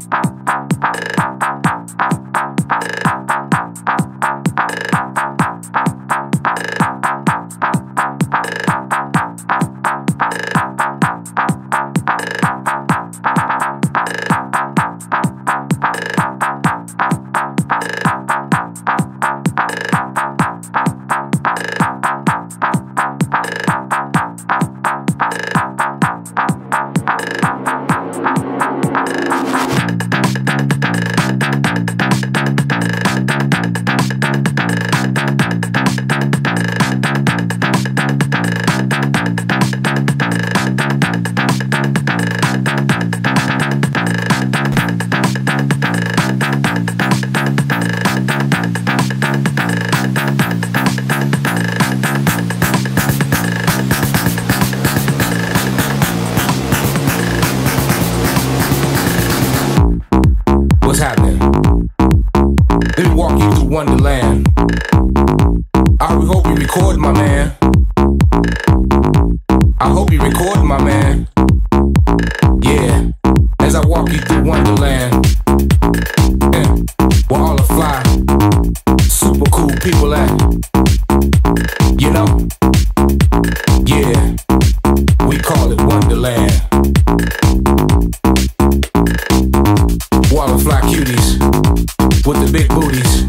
Thank you. What's happening? Let me walk you through Wonderland. I hope you record, my man. I hope you record, my man. with the big booties.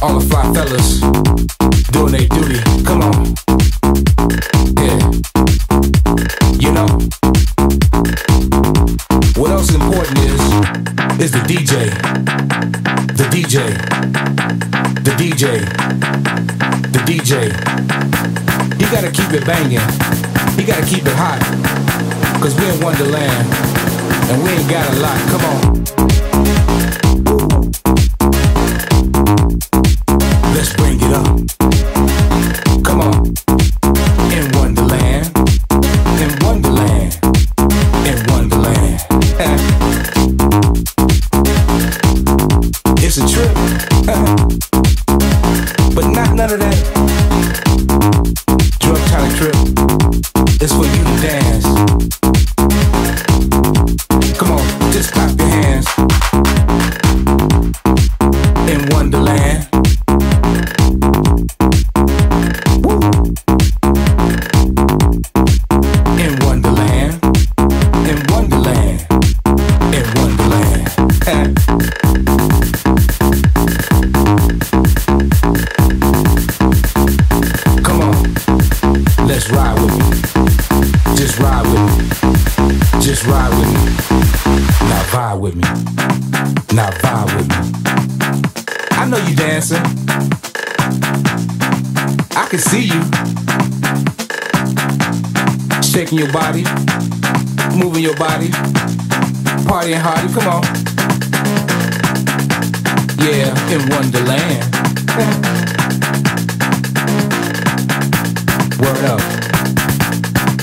All the fly fellas doing their duty. Come on. Yeah. You know, what else important is, is the DJ. The DJ. The DJ. The DJ. He gotta keep it banging. He gotta keep it hot. Cause we're in Wonderland. And we ain't got a lot. Come on. It's for you, damn. Just ride with me. Just ride with me. Just ride with me. Now vibe with me. Now vibe with me. I know you dancing. I can see you. Shaking your body. Moving your body. Partying hard. Come on. Yeah, in Wonderland. Word up.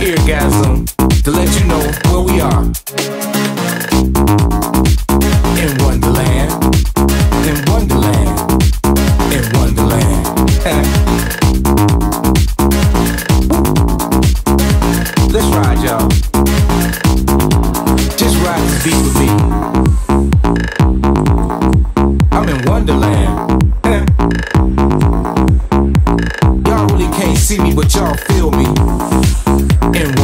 eargasm to let you know where we are.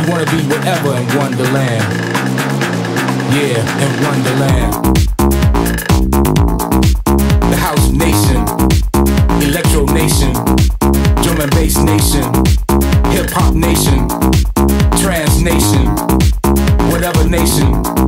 You wanna be wherever in Wonderland. Yeah, in Wonderland. The House Nation, Electro Nation, Drum and Bass Nation, Hip Hop Nation, Trance Nation, whatever nation.